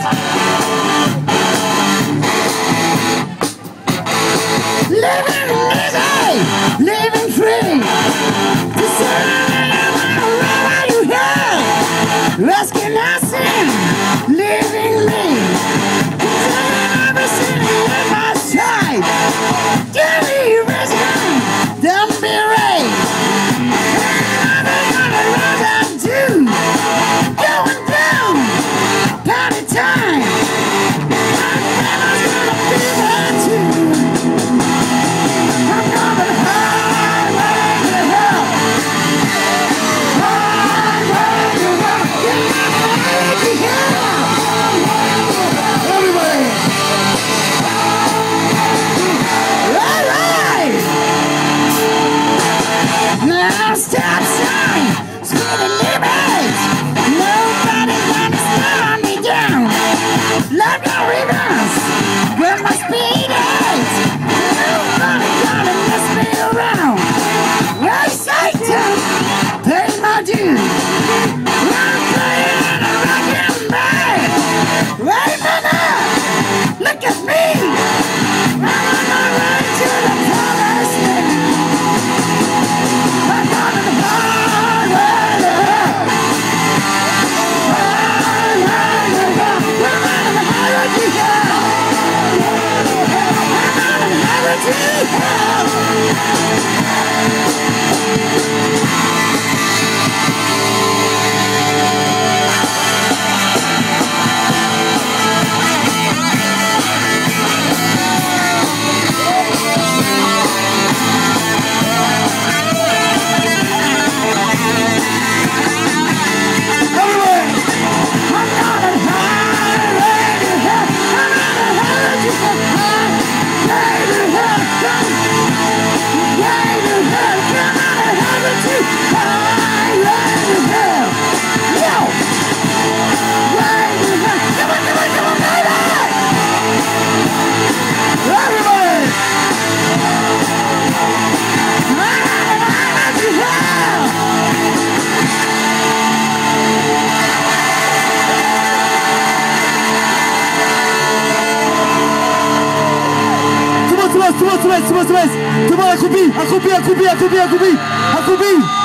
Living easy, living free. You here. Asking nothing, living me. Last. to hell. tout l'ouest, tout l'ouest, tout l'ouest, tout l'ouest, devant accroupi, accroupi, accroupi, accroupi, accroupi, accroupi.